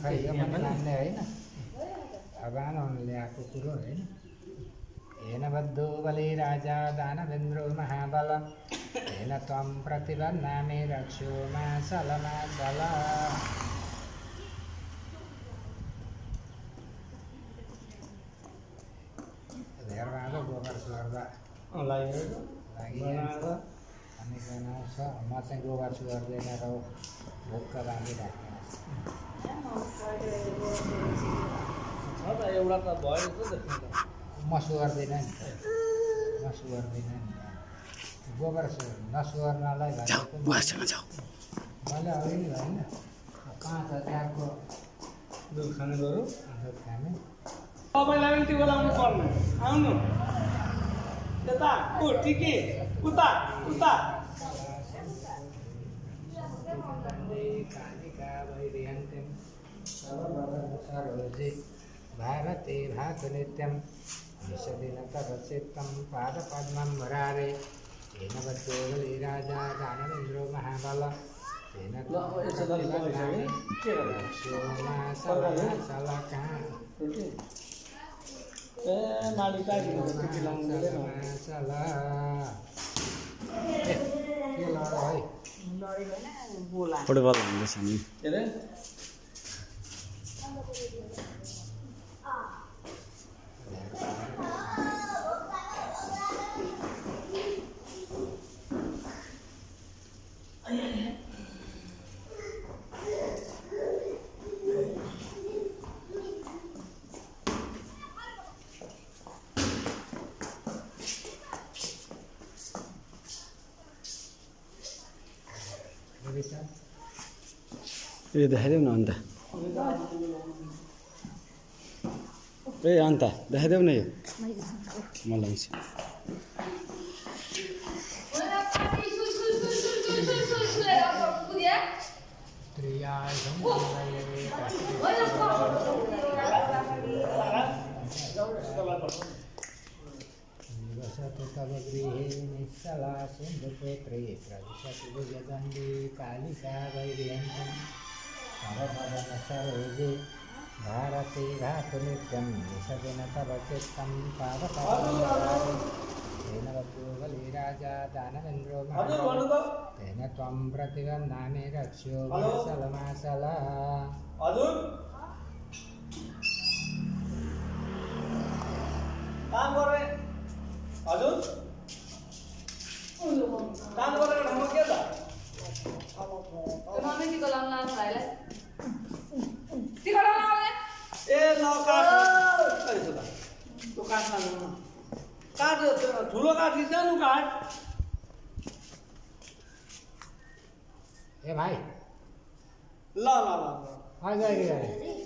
खै यो मान्ने होइन आनन्दले ल्याएको कुरो होइन हेन बद्धो बलि राजा दानवेन्द्रो महाबल हेन त्वं प्रतिबन्धामि रक्ष्यो मासल मासल धेरबाँदो गोबर लागेको लागिहाल्छ अनि बनाउँछ म चाहिँ गोबर सुहार्दैन र भुक्क बाँधिराखेको छ त एउटा त भयो जस्तो देख्नु त। म सुहार्दिनँ नि त। म सुहार्दिनँ नि त। गोबर सु नसुहार्नलाई भनेको बुवासँग जाऊ। मैले अघि नि होइन पाँच हजारको दुध खाने गरौँ। दुध खाने। तपाईँलाई पनि त्यो बेला आउनु पर्ने। आउनु। यता ऊ टिकी उता उता। सरोजे भारते भातु नित्यं विशदिन तव चित्तं पादपद्मं मुरारे तेन बद्धो बलिराजा दानवेन्द्रो महाबल तेन फुटबल हुँदैछ नि के अरे ए देखाइदेऊ न अन्त ए अन्त देखाइदेऊ न यो। म लगाउँछु निवसतु तव गृहे निश्चला सिन्धुपुत्रे प्रविशतु भुजदण्डी कालिका वैर्यन्तं तव पदन सरोजे भारते भातु नित्यं विशदिन तव चित्तं तेन वद्धो बलिराजा दानवेन्द्रो तेन त्वं प्रतिबन्धामि रक्ष्यो? मासलमासला काम गर्ने हजुर काम गरेको ठाउँमा के त ए ल काठ यसो त त्यो काठ ठुलो काठ सानो काठ? ए भाइ। ल ल ल